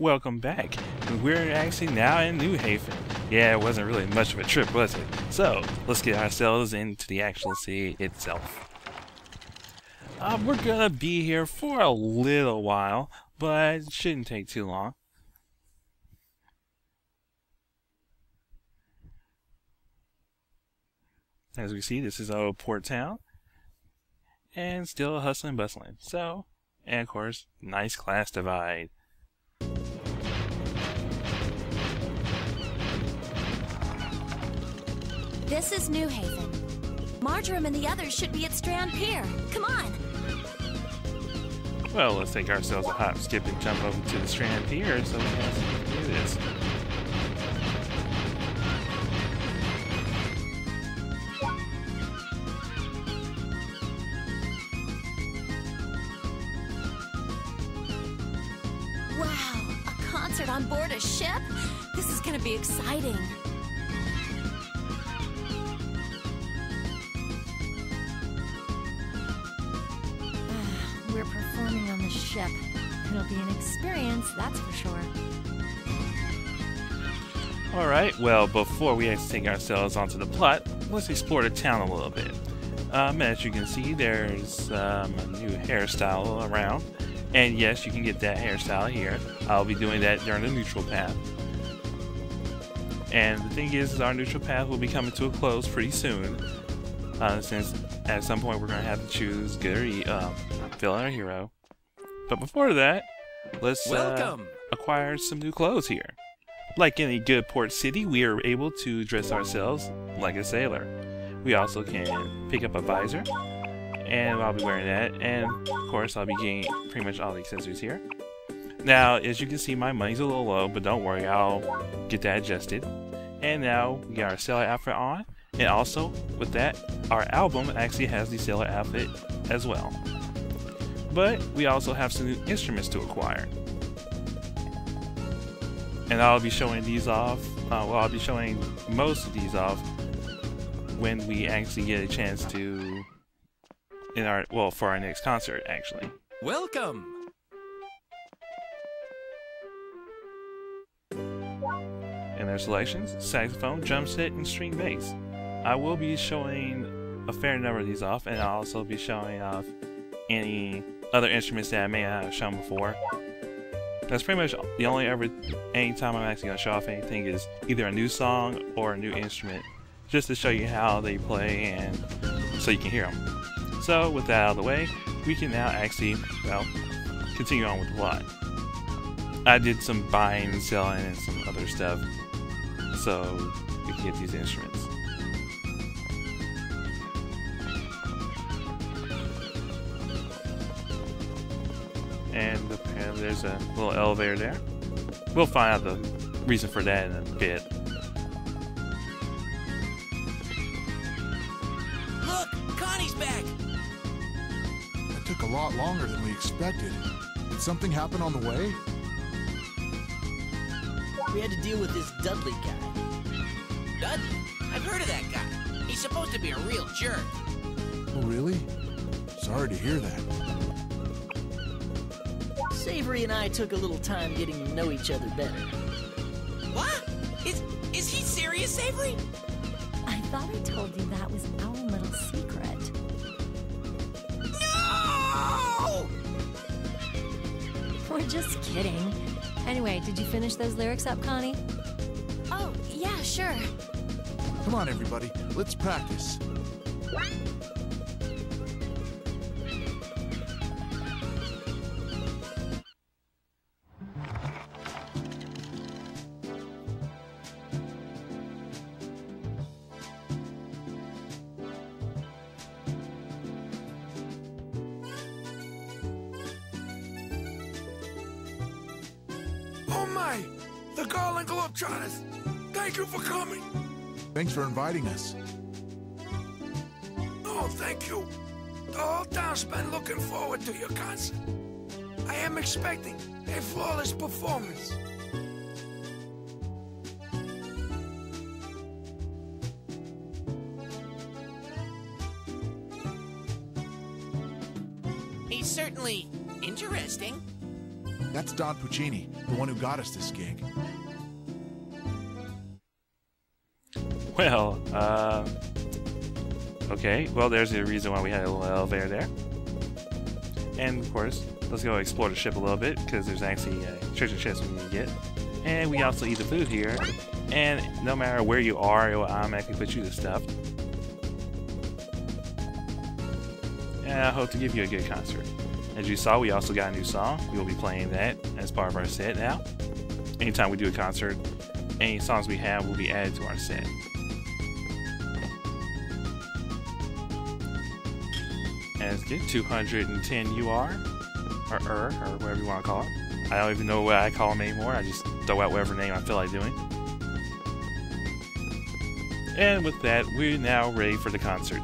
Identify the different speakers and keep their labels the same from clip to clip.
Speaker 1: welcome back. We're actually now in Neuafen. Yeah, it wasn't really much of a trip, was it? So, let's get ourselves into the actual city itself. Uh, we're gonna be here for a little while, but it shouldn't take too long. As we see, this is old port town. And still hustling bustling. So, and of course, nice class divide.
Speaker 2: This is Neuafen. Marjoram and the others should be at Strand Pier. Come on.
Speaker 1: Well, let's take ourselves a hop, skip, and jump over to the Strand Pier so we can do this.
Speaker 2: Wow, a concert on board a ship? This is gonna be exciting.
Speaker 1: Alright, well, before we take ourselves onto the plot, let's explore the town a little bit. Um, as you can see, there's um, a new hairstyle around. And yes, you can get that hairstyle here. I'll be doing that during the neutral path. And the thing is, is our neutral path will be coming to a close pretty soon. Uh, since at some point we're going to have to choose good or e um, villain or hero. But before that, let's uh, acquire some new clothes here. Like any good port city, we are able to dress ourselves like a sailor. We also can pick up a visor, and I'll be wearing that, and of course I'll be getting pretty much all the accessories here. Now, as you can see, my money's a little low, but don't worry, I'll get that adjusted. And now we got our sailor outfit on, and also with that, our album actually has the sailor outfit as well. But we also have some new instruments to acquire and I'll be showing these off. Uh, well, I'll be showing most of these off when we actually get a chance to in our well for our next concert actually.
Speaker 3: Welcome.
Speaker 1: And their selections: saxophone, drum set, and string bass. I will be showing a fair number of these off, and I'll also be showing off any other instruments that I may not have shown before. That's pretty much the only ever any time I'm actually gonna show off anything is either a new song or a new instrument, just to show you how they play and so you can hear them. So with that out of the way, we can now actually well continue on with the plot. I did some buying selling and some other stuff, so we can get these instruments. There's a little elevator there. We'll find out the reason for that in a bit.
Speaker 3: Look, Connie's back.
Speaker 4: That took a lot longer than we expected. Did something happen on the way?
Speaker 5: We had to deal with this Dudley guy.
Speaker 3: Dudley. I've heard of that guy. He's supposed to be a real jerk.
Speaker 4: Oh, really? Sorry to hear that.
Speaker 5: Savory and I took a little time getting to know each other better.
Speaker 3: What? Is is he serious, Savory?
Speaker 2: I thought I told you that was our little secret.
Speaker 3: No!
Speaker 2: We're just kidding. Anyway, did you finish those lyrics up, Connie? Oh, yeah, sure.
Speaker 4: Come on, everybody. Let's practice.
Speaker 6: My! The Garland Globetrotters! Thank you for coming!
Speaker 4: Thanks for inviting us.
Speaker 6: Oh, thank you. The whole town's been looking forward to your concert. I am expecting a flawless performance.
Speaker 3: He's certainly interesting.
Speaker 4: That's Don Puccini, the one who got us this gig.
Speaker 1: Well, uh, okay. Well, there's the reason why we had a little elevator there. And of course, let's go explore the ship a little bit because there's actually a treasure chest we to get. And we also eat the food here. And no matter where you are, it will automatically put you to stuff. And I hope to give you a good concert. As you saw, we also got a new song. We will be playing that as part of our set now. Anytime we do a concert, any songs we have will be added to our set. As get 210 UR, or ER, or whatever you want to call it. I don't even know what I call them anymore. I just throw out whatever name I feel like doing. And with that, we're now ready for the concert.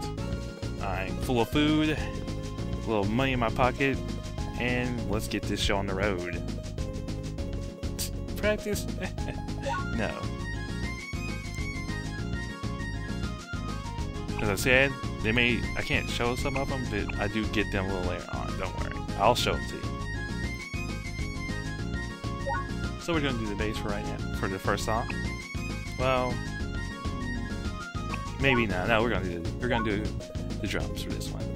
Speaker 1: I'm full of food, a little money in my pocket, and let's get this show on the road. Practice? no. As I said, they may I can't show some of them, but I do get them a little later on. Don't worry, I'll show them to you. So we're gonna do the bass for right now for the first song. Well, maybe not. No, we're gonna do the, we're gonna do the drums for this one.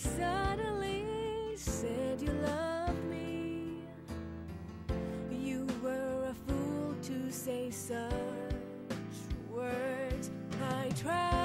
Speaker 7: Suddenly said you loved me. You were a fool to say such words. I tried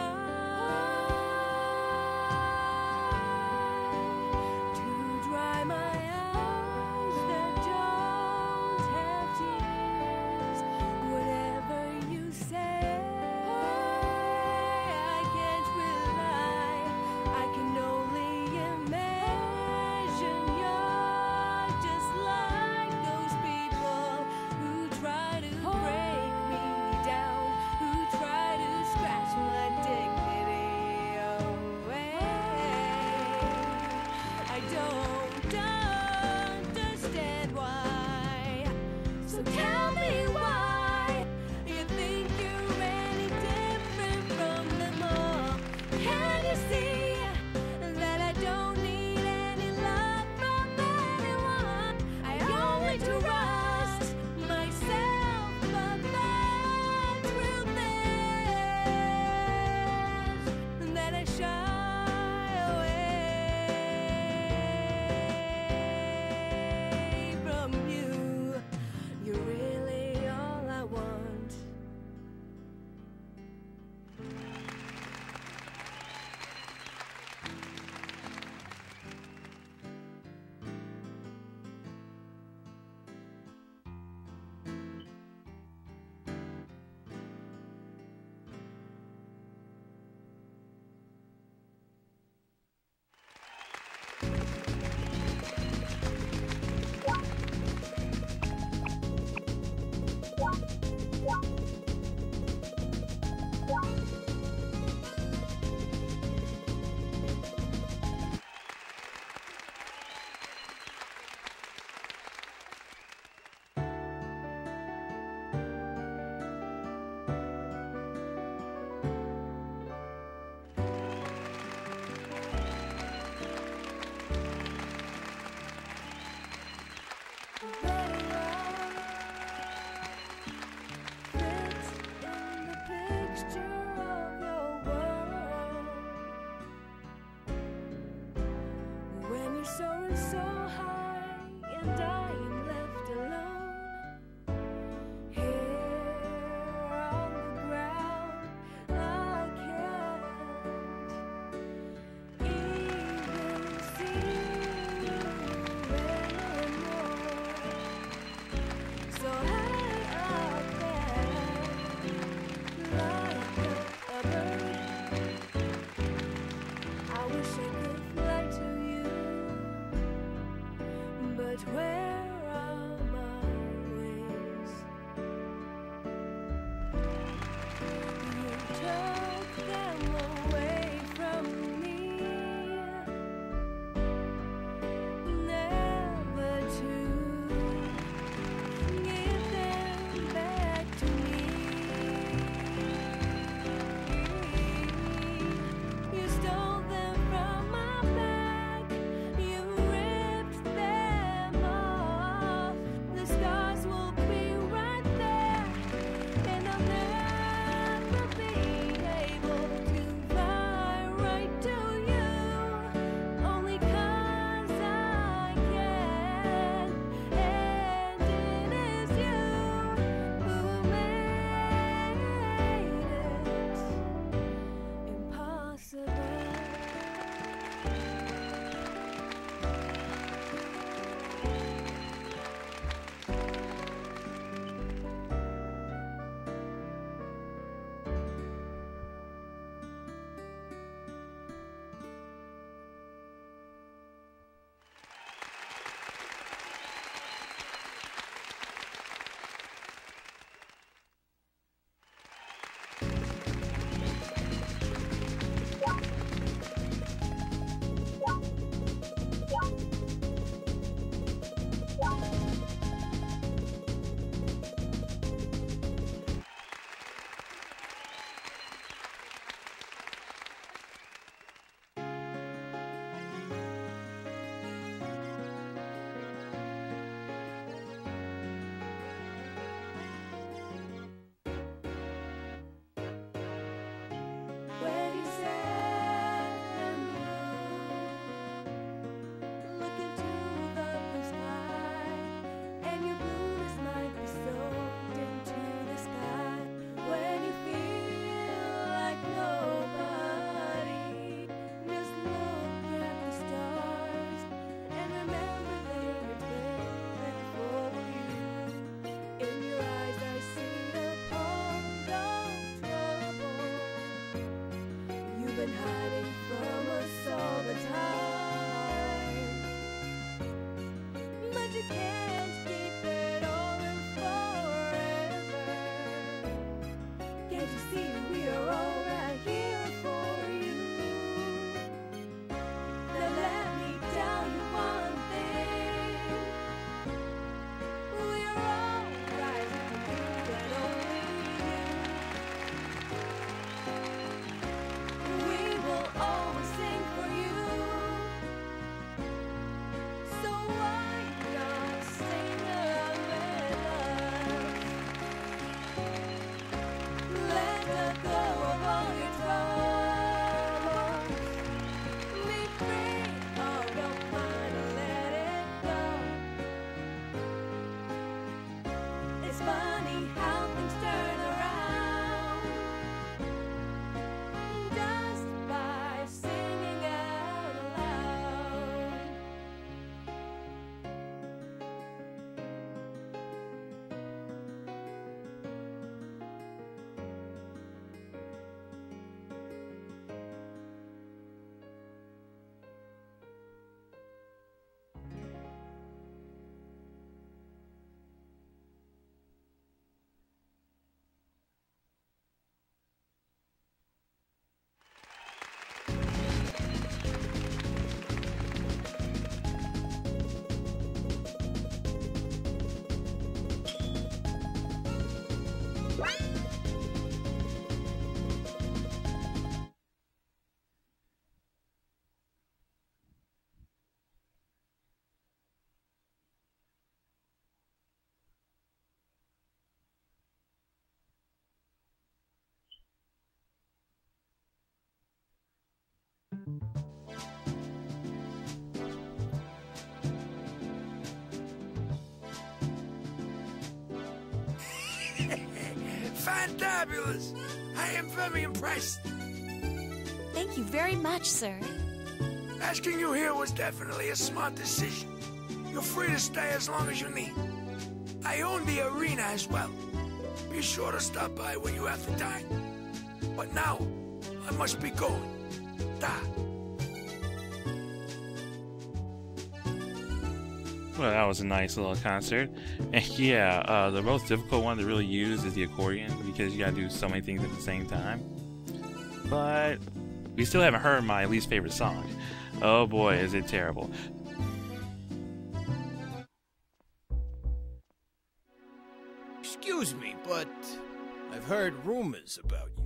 Speaker 7: fabulous. I am
Speaker 6: very impressed.
Speaker 2: Thank you very much, sir.
Speaker 6: Asking you here was definitely a smart decision. You're free to stay as long as you need. I own the arena as well. Be sure to stop by when you have the time. But now, I must be going. Da.
Speaker 1: Well, that was a nice little concert. And yeah, uh, the most difficult one to really use is the accordion because you gotta do so many things at the same time. But we still haven't heard my least favorite song. Oh boy, is it terrible.
Speaker 3: Excuse me, but I've heard rumors about you.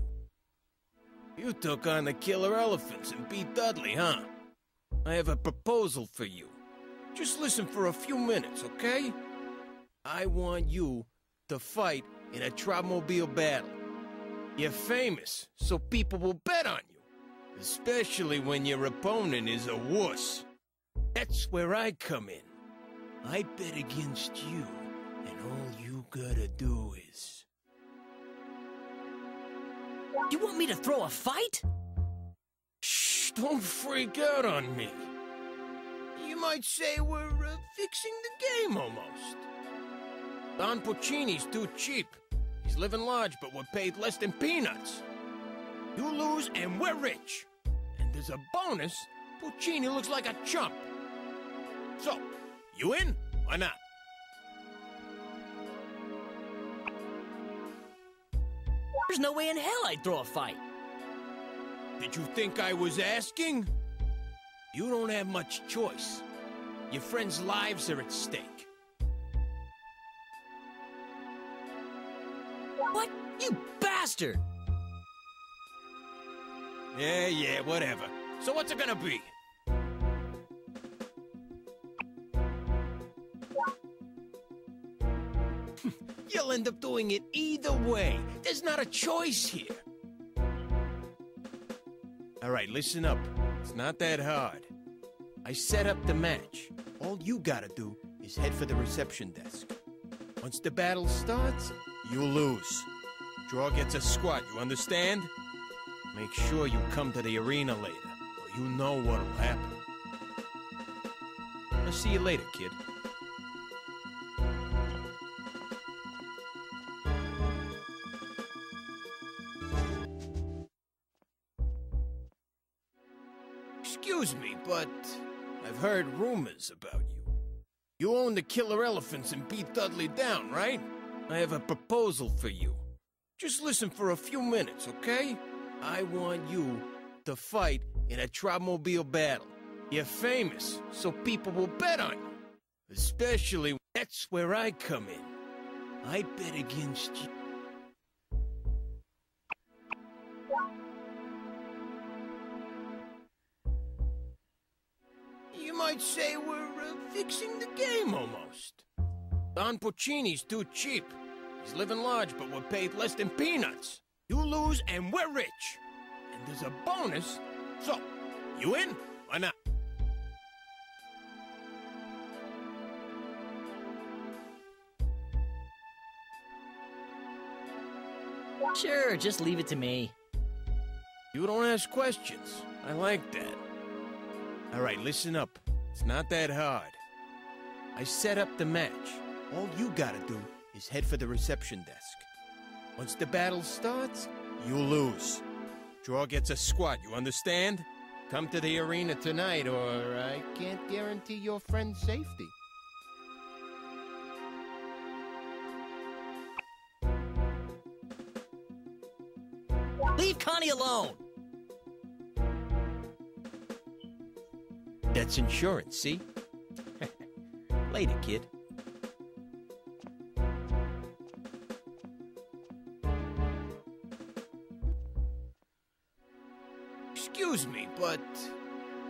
Speaker 3: You took on the killer elephants and beat Dudley, huh? I have a proposal for you. Just listen for a few minutes, okay? I want you to fight in a Trotmobile battle. You're famous, so people will bet on you. Especially when your opponent is a wuss. That's where I come in. I bet against you, and all you gotta do is.
Speaker 5: You want me to throw a fight?
Speaker 3: Shh, don't freak out on me. You might say we're uh, fixing the game almost. Don Puccini's too cheap. He's living large, but we're paid less than peanuts. You lose, and we're rich. And there's a bonus Puccini looks like a chump. So, you in or not?
Speaker 5: There's no way in hell I'd throw a fight.
Speaker 3: Did you think I was asking? You don't have much choice. Your friends' lives are at stake.
Speaker 5: What? You bastard!
Speaker 3: Yeah, yeah, whatever. So what's it gonna be? You'll end up doing it either way. There's not a choice here. All right, listen up. It's not that hard. I set up the match. All you gotta do is head for the reception desk. Once the battle starts, you lose. Draw gets a squat, you understand? Make sure you come to the arena later, or you know what'll happen. I'll see you later, kid. Excuse me, but I've heard rumors about you. You own the killer elephants and beat Dudley down, right? I have a proposal for you. Just listen for a few minutes, okay? I want you to fight in a Trotmobile battle. You're famous, so people will bet on you. Especially, that's where I come in. I bet against you. Say we're uh, fixing the game almost. Don Puccini's too cheap. He's living large, but we're paid less than peanuts. You lose, and we're rich. And there's a bonus. So, you in Why not?
Speaker 5: Sure, just leave it to me.
Speaker 3: You don't ask questions. I like that. All right, listen up. It's not that hard. I set up the match. All you gotta do is head for the reception desk. Once the battle starts, you lose. Draw gets a squat, you understand? Come to the arena tonight, or I can't guarantee your friend's safety.
Speaker 5: Leave Connie alone!
Speaker 3: That's insurance, see? Later, kid. Excuse me, but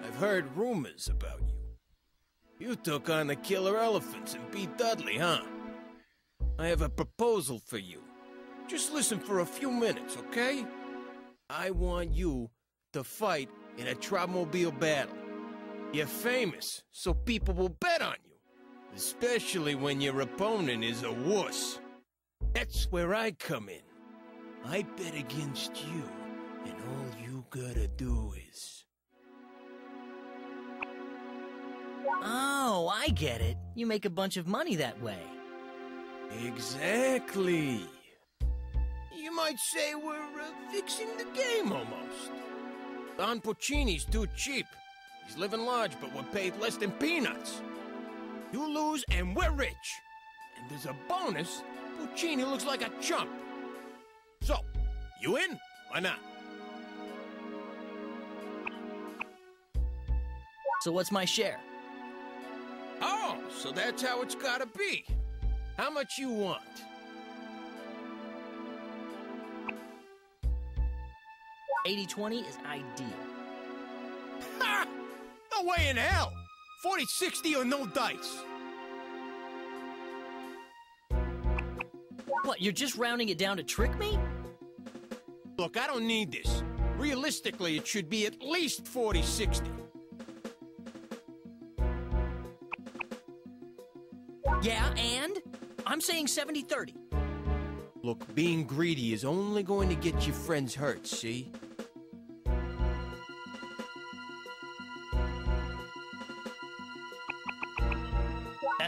Speaker 3: I've heard rumors about you. You took on the killer elephants and beat Dudley, huh? I have a proposal for you. Just listen for a few minutes, okay? I want you to fight in a Trotmobile battle. You're famous, so people will bet on you. Especially when your opponent is a wuss. That's where I come in. I bet against you, and all you gotta do is.
Speaker 5: Oh, I get it. You make a bunch of money that way.
Speaker 3: Exactly. You might say we're uh, fixing the game almost. Don Puccini's too cheap. He's living large, but we're paid less than peanuts. You lose and we're rich. And there's a bonus. Puccini looks like a chump. So, you in or not?
Speaker 5: So what's my share?
Speaker 3: Oh, so that's how it's gotta be. How much you want?
Speaker 5: Eighty twenty is ideal.
Speaker 3: Way in hell! 40 60 or no dice.
Speaker 5: What, you're just rounding it down to trick me?
Speaker 3: Look, I don't need this. Realistically, it should be at least 40 60.
Speaker 5: Yeah, and? I'm saying 70 30.
Speaker 3: Look, being greedy is only going to get your friends hurt, see?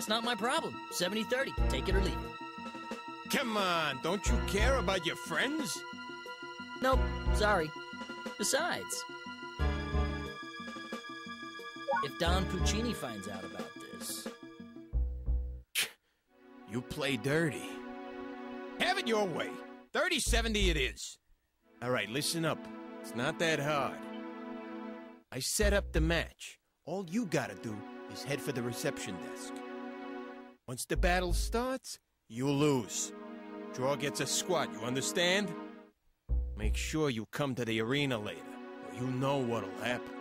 Speaker 5: That's not my problem. 70 30. Take it or leave it.
Speaker 3: Come on, don't you care about your friends?
Speaker 5: Nope, sorry. Besides, if Don Puccini finds out about this,
Speaker 3: You play dirty. Have it your way. 30 70 it is. All right, listen up. It's not that hard. I set up the match. All you gotta do is head for the reception desk. Once the battle starts, you lose. Draw gets a squat, you understand? Make sure you come to the arena later, or you know what'll happen.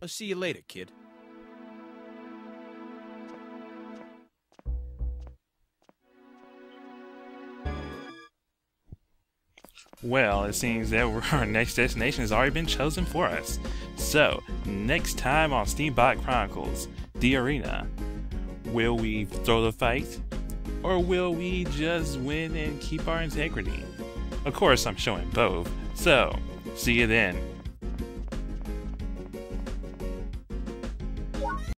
Speaker 3: I'll see you later, kid.
Speaker 1: Well, it seems that our next destination has already been chosen for us. So, next time on Steambot Chronicles, the arena, will we throw the fight? Or will we just win and keep our integrity? Of course, I'm showing both. So, see you then.